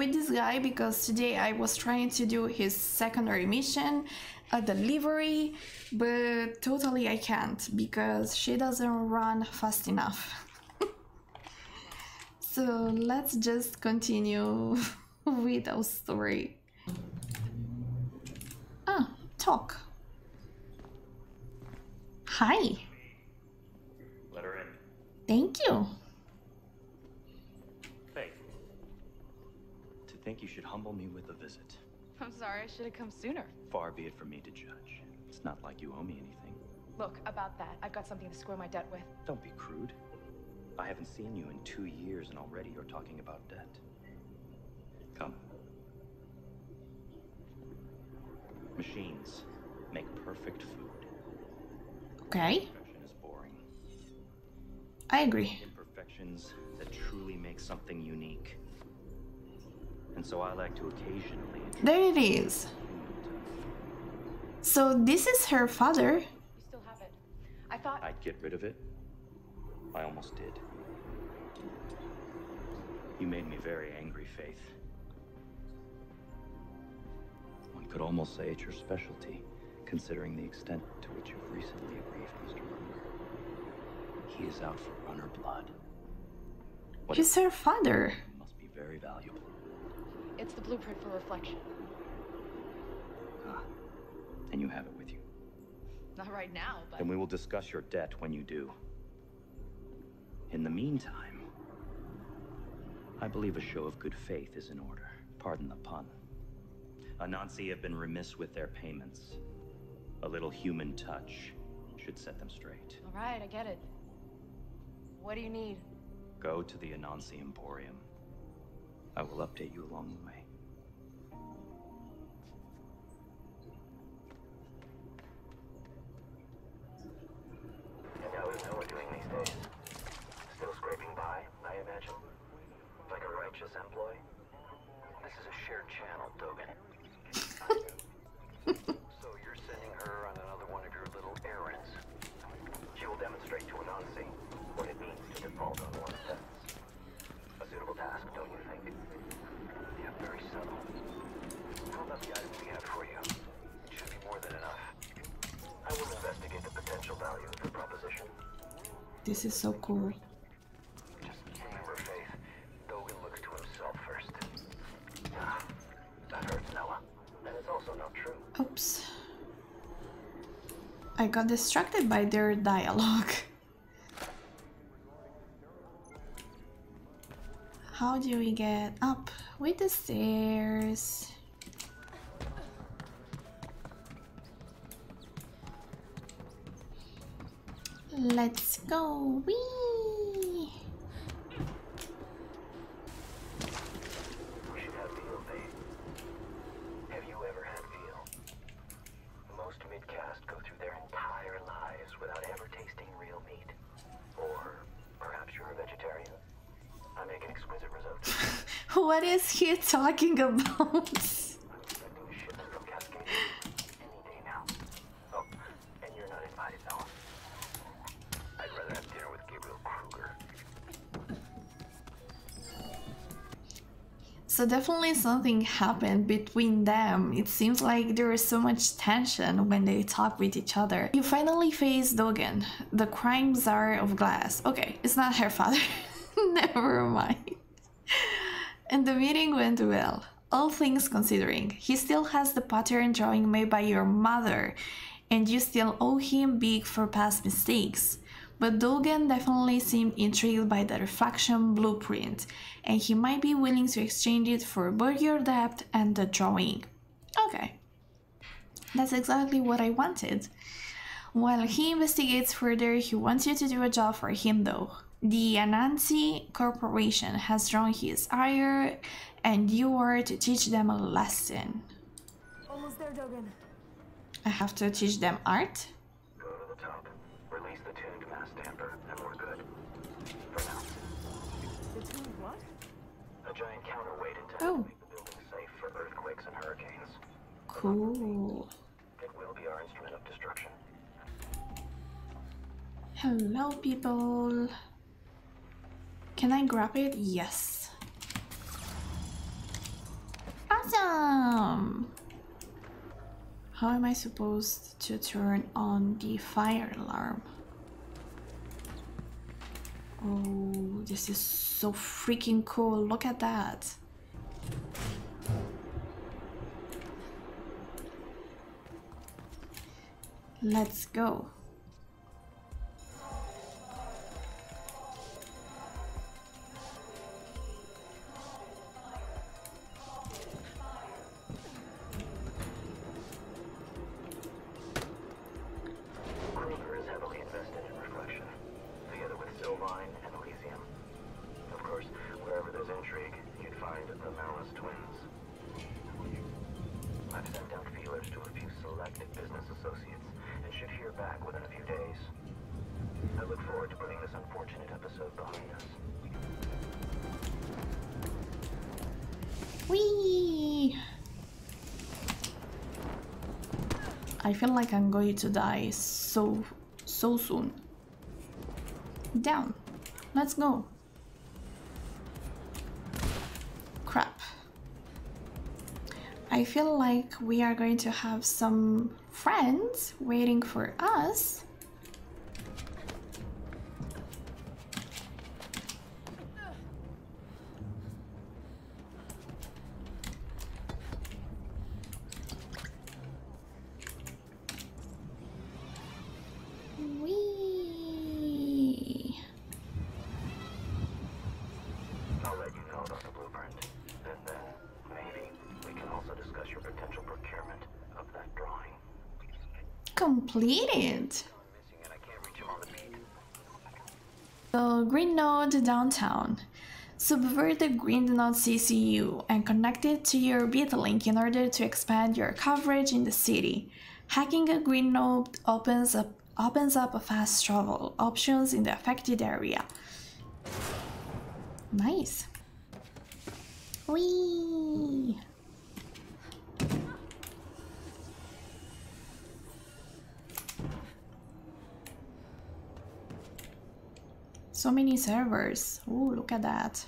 with this guy because today I was trying to do his secondary mission, a delivery, but totally I can't because she doesn't run fast enough. so let's just continue with our story. Ah, talk. Hi. Let her in. Thank you. Faith. To think you should humble me with a visit. I'm sorry, I should have come sooner. Far be it from me to judge. It's not like you owe me anything. Look, about that, I've got something to square my debt with. Don't be crude. I haven't seen you in two years and already you're talking about debt. Come. Machines make perfect food. Okay, Perfection is boring. I agree. Imperfections that truly make something unique. And so I like to occasionally There it is. So this is her father. You still have it. I thought. I'd get rid of it. I almost did. You made me very angry, Faith. One could almost say it's your specialty, considering the extent to which you've recently aggrieved Mr. Kruger. He is out for runner blood. What He's her father. must be very valuable. It's the blueprint for reflection. Ah, and you have it with you. Not right now, but. Then we will discuss your debt when you do. In the meantime, I believe a show of good faith is in order. Pardon the pun. Anansi have been remiss with their payments. A little human touch should set them straight. All right, I get it. What do you need? Go to the Anansi Emporium. I will update you along the way. This is so cool. Just remember, Faith. Dogen looks to himself first. That hurts Noah. And it's also not true. Oops. I got distracted by their dialogue. How do we get up with the stairs? Let's go. Wee. We should have veal, Faith. Have you ever had veal? Most midcast go through their entire lives without ever tasting real meat. Or perhaps you're a vegetarian. I make an exquisite risotto. What is he talking about? So definitely something happened between them. It seems like there is so much tension when they talk with each other. You finally face Dogen, the crime czar of glass. Okay, it's not her father. Never mind. And the meeting went well. All things considering, he still has the pattern drawing made by your mother, and you still owe him big for past mistakes. But Dogen definitely seemed intrigued by the reflection blueprint, and he might be willing to exchange it for both your debt and the drawing. Okay. That's exactly what I wanted. While he investigates further, he wants you to do a job for him though. The Anansi Corporation has drawn his ire, and you are to teach them a lesson. Almost there, Dogen. I have to teach them art? Giant counterweight Oh. to make the building safe for earthquakes and hurricanes. Cool. It will be our instrument of destruction. Hello, people. Can I grab it? Yes. Awesome! How am I supposed to turn on the fire alarm? Oh, this is so freaking cool. Look at that. Let's go. Back within a few days. I look forward to putting this unfortunate episode behind us. Whee! I feel like I'm going to die so, so soon. Down. Let's go. I feel like we are going to have some friends waiting for us. Completed. The Grid Node downtown. Subvert the Grid Node CCU and connect it to your BitLink in order to expand your coverage in the city. Hacking a Grid Node opens up opens up fast travel options in the affected area. Nice. Whee! So many servers. Oh, look at that.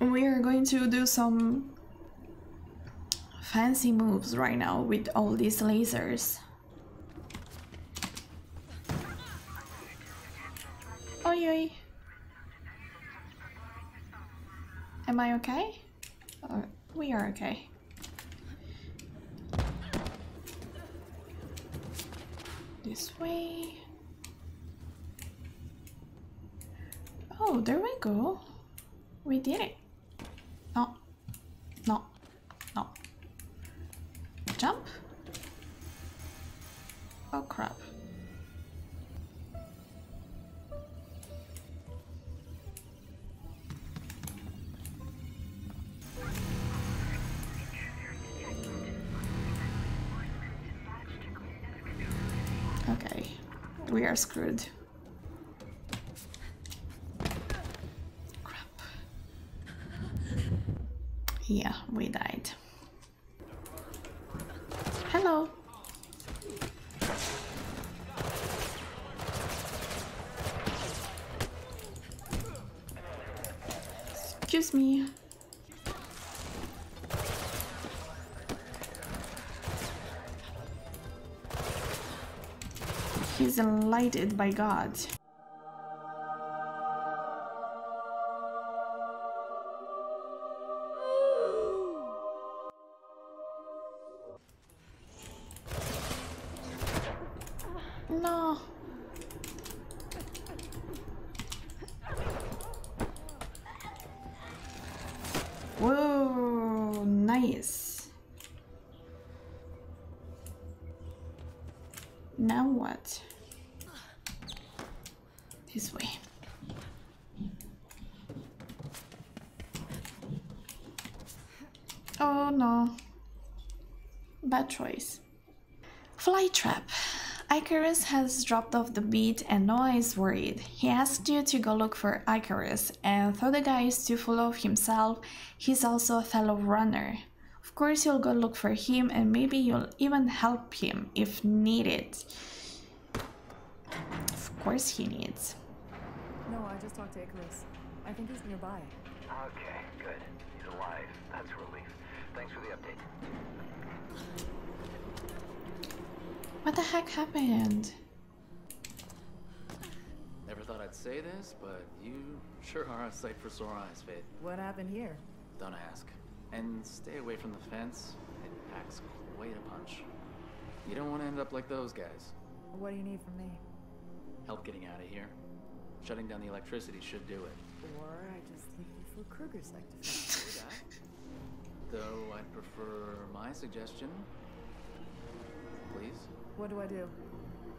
We are going to do some fancy moves right now with all these lasers. Oi, oi. Am I okay? Uh, we are okay. This way. Oh, there we go. We did it. No. No. No. Jump. Oh crap. Okay, we are screwed. Yeah, we died. Hello. Excuse me. He's enlightened by God. No. Whoa, nice. Now what? This way. Oh no. Bad choice. Fly trap. Icarus has dropped off the beat and Noah is worried. He asked you to go look for Icarus, and though the guy is too full of himself, he's also a fellow runner. Of course, you'll go look for him and maybe you'll even help him if needed. Of course, he needs. No, I just talked to Icarus. I think he's nearby. Okay, good. alive. That's a relief. Thanks for the update. What the heck happened? Never thought I'd say this, but you sure are a sight for sore eyes, Faith. What happened here? Don't ask. And stay away from the fence. It packs quite a punch. You don't want to end up like those guys. What do you need from me? Help getting out of here. Shutting down the electricity should do it. Or I just leave you for Kruger's sector. Do that. Though I'd prefer my suggestion. Please? What do I do?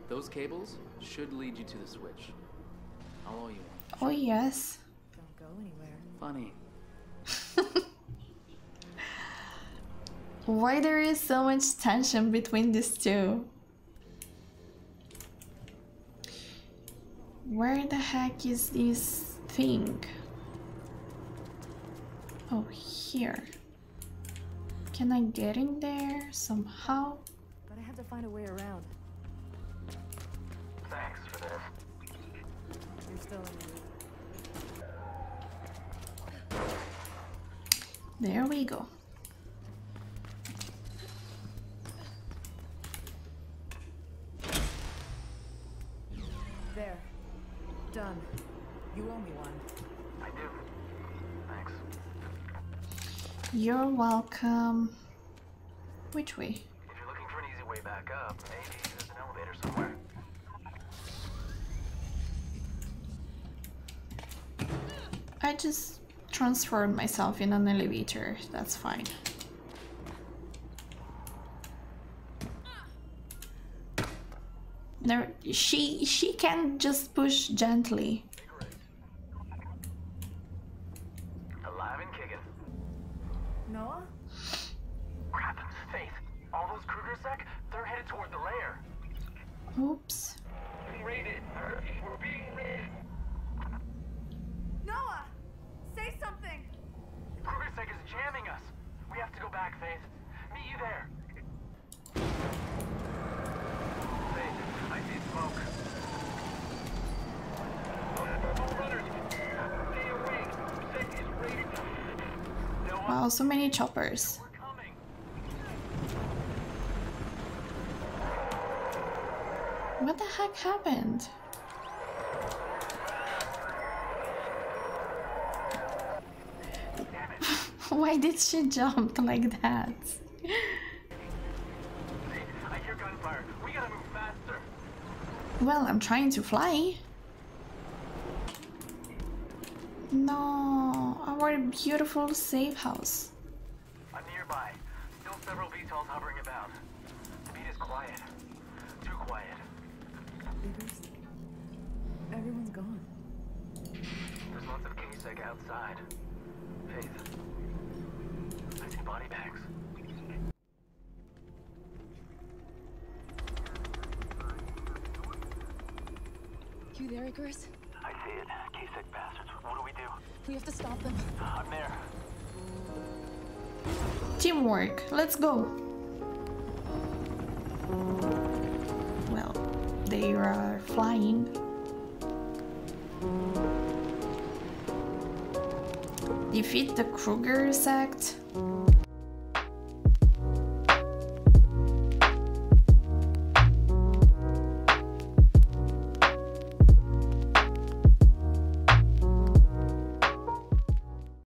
Those cables should lead you to the switch. How all you want. Oh yes. Don't go anywhere. Funny. Why there is so much tension between these two? Where the heck is this thing? Oh, here. Can I get in there somehow? But I have to find a way around. Thanks for this. You're still in the. There we go. There. Done. You owe me one. I do. Thanks. You're welcome. Which way? If you're looking for an easy way back up, maybe there's an elevator somewhere. I just transferred myself in an elevator. That's fine. There, she she can just push gently. Alive and kicking. Noah? Crap, Faith. All those KrugerSec, they're headed toward the lair. Oops. Being raided. We're being raided. Noah! Say something! KrugerSec is jamming us. We have to go back, Faith. Meet you there. Wow, so many choppers. What the heck happened? Why did she jump like that? I hear gunfire. We gotta move faster. Well, I'm trying to fly. No, our beautiful safe house. I'm nearby. Still several VTOLs hovering about. The beat is quiet. Too quiet. Everyone's gone. There's lots of K-Sec outside. Faith. I see body bags. You there, Icarus? I see it. K-Sec bastards. What do we do? We have to stop them. I'm there. Teamwork, let's go. Well, they are flying. Defeat the KrugerSec.